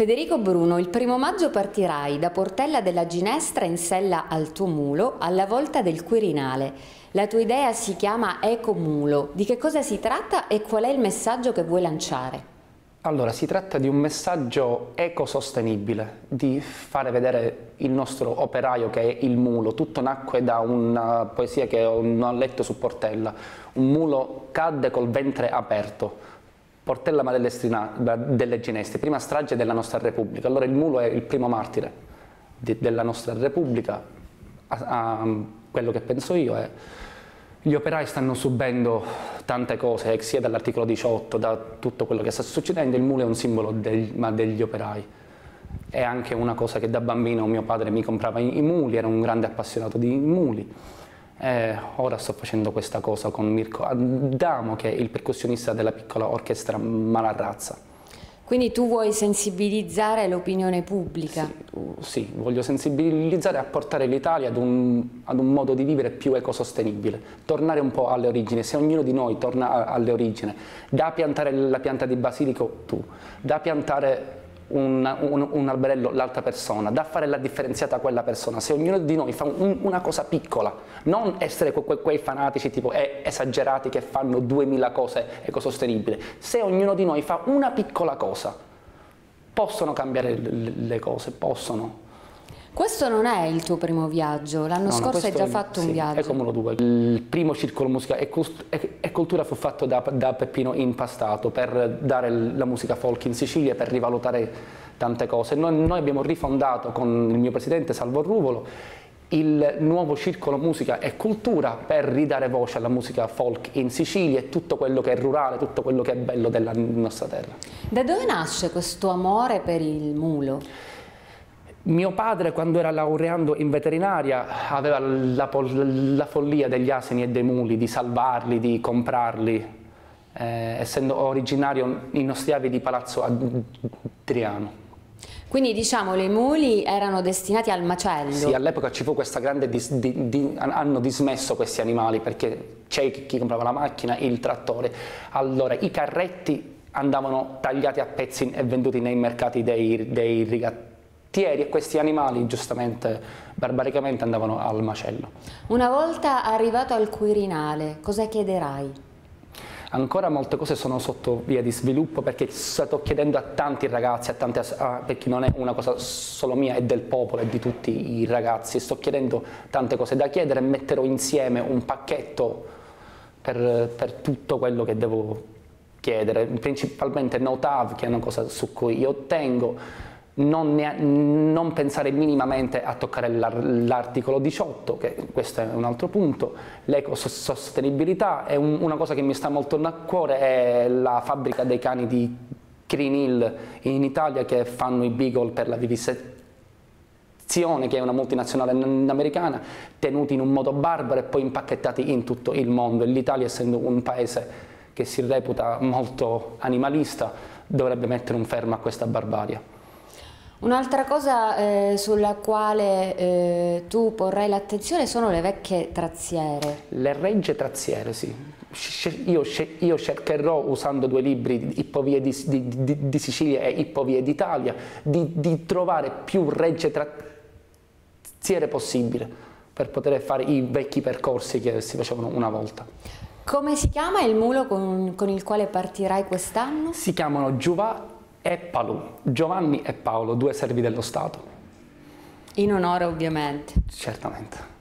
Federico Bruno, il primo maggio partirai da Portella della Ginestra in sella al tuo mulo alla volta del Quirinale. La tua idea si chiama Ecomulo. Di che cosa si tratta e qual è il messaggio che vuoi lanciare? Allora, si tratta di un messaggio ecosostenibile, di fare vedere il nostro operaio che è il mulo. Tutto nacque da una poesia che ho letto su Portella. Un mulo cadde col ventre aperto Portella Madellestrina delle Gineste, prima strage della nostra Repubblica. Allora il mulo è il primo martire di, della nostra Repubblica, a, a, quello che penso io è gli operai stanno subendo tante cose, eh, sia dall'articolo 18, da tutto quello che sta succedendo, il mulo è un simbolo del, degli operai. È anche una cosa che da bambino mio padre mi comprava i, i muli, era un grande appassionato di muli eh, ora sto facendo questa cosa con Mirko Adamo, che è il percussionista della piccola orchestra Malarrazza. Quindi tu vuoi sensibilizzare l'opinione pubblica? Sì, sì, voglio sensibilizzare e portare l'Italia ad, ad un, modo di vivere più ecosostenibile, tornare un po' alle origini, se ognuno di noi torna alle origini, da piantare la pianta di basilico tu, da piantare un, un, un alberello l'altra persona, da fare la differenziata a quella persona, se ognuno di noi fa un, una cosa piccola, non essere que, que, quei fanatici tipo eh, esagerati che fanno duemila cose ecosostenibili, se ognuno di noi fa una piccola cosa, possono cambiare le, le cose, possono. Questo non è il tuo primo viaggio, l'anno no, scorso hai già fatto sì, un viaggio. è come lo due. Il primo circolo musica e, e cultura fu fatto da, da, Peppino Impastato per dare la musica folk in Sicilia, per rivalutare tante cose. Noi, noi abbiamo rifondato con il mio presidente Salvo Ruvolo il nuovo circolo musica e cultura per ridare voce alla musica folk in Sicilia e tutto quello che è rurale, tutto quello che è bello della nostra terra. Da dove nasce questo amore per il mulo? Mio padre quando era laureando in veterinaria aveva la, la follia degli asini e dei muli, di salvarli, di comprarli, eh, essendo originario in Ostiavi di Palazzo Adriano. Quindi diciamo i muli erano destinati al macello? Sì, all'epoca ci fu questa grande, dis, di, di, hanno dismesso questi animali perché c'è chi comprava la macchina, il trattore. Allora i carretti andavano tagliati a pezzi e venduti nei mercati dei, dei rigattori e questi animali giustamente barbaricamente andavano al macello. Una volta arrivato al Quirinale, cosa chiederai? Ancora molte cose sono sotto via di sviluppo perché sto chiedendo a tanti ragazzi, a tanti, a, perché non è una cosa solo mia, è del popolo, è di tutti i ragazzi, sto chiedendo tante cose da chiedere e metterò insieme un pacchetto per, per tutto quello che devo chiedere, principalmente NoTav, che è una cosa su cui io tengo, non, ne, non, pensare minimamente a toccare l'articolo 18, che questo è un altro punto, l'ecosostenibilità è un, una cosa che mi sta molto a cuore, è la fabbrica dei cani di Green Hill in Italia che fanno i beagle per la vivisezione che è una multinazionale americana, tenuti in un modo barbaro e poi impacchettati in tutto il mondo. L'Italia, essendo un paese che si reputa molto animalista, dovrebbe mettere un fermo a questa barbarie. Un'altra cosa eh, sulla quale eh, tu porrai l'attenzione sono le vecchie traziere. Le regge traziere, sì. Io, io cercherò, usando due libri, Ippovie di, di, di, di Sicilia e Ippovie d'Italia, di, di trovare più regge traziere possibile per poter fare i vecchi percorsi che si facevano una volta. Come si chiama il mulo con, con il quale partirai quest'anno? Si chiamano Giuvà e Palù, Giovanni e Paolo, due servi dello Stato. In onore ovviamente. Certamente.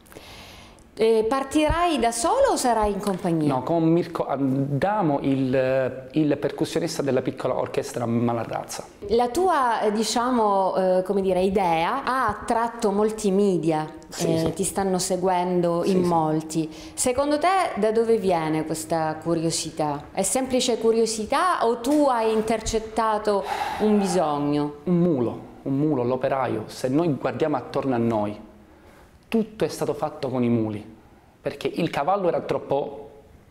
E partirai da solo o sarai in compagnia? No, con Mirko Adamo, il, il percussionista della piccola orchestra Malarrazza. La tua, eh, diciamo, eh, come dire, idea ha attratto molti media, sì, eh, sì. ti stanno seguendo sì, in molti. Secondo te da dove viene questa curiosità? È semplice curiosità o tu hai intercettato un bisogno? Un mulo, un mulo, l'operaio. Se noi guardiamo attorno a noi, tutto è stato fatto con i muli, perché il cavallo era troppo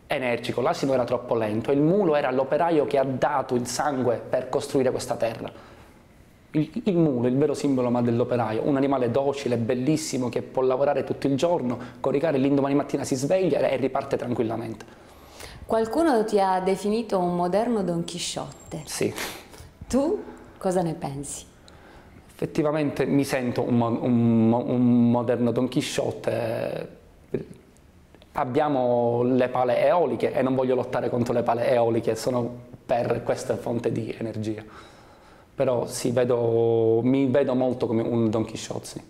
energico, l'asino era troppo lento, il mulo era l'operaio che ha dato il sangue per costruire questa terra. Il, il, mulo è il vero simbolo dell'operaio, un animale docile, bellissimo, che può lavorare tutto il giorno, coricare l'indomani mattina si sveglia e riparte tranquillamente. Qualcuno ti ha definito un moderno Don Chisciotte. Sì. Tu cosa ne pensi? Effettivamente mi sento un, un, un moderno Don Chisciotte. Abbiamo le pale eoliche e non voglio lottare contro le pale eoliche, sono per questa fonte di energia però sì, vedo, mi vedo molto come un Don Chisciozzi.